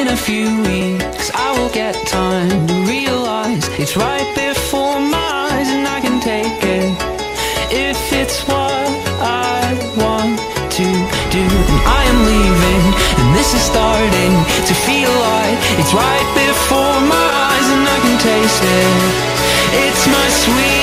In a few weeks I will get time to realize It's right before my eyes and I can take it. If it's what I want to do And I am leaving and this is starting to feel like It's right before my eyes and I can taste it. It's my sweet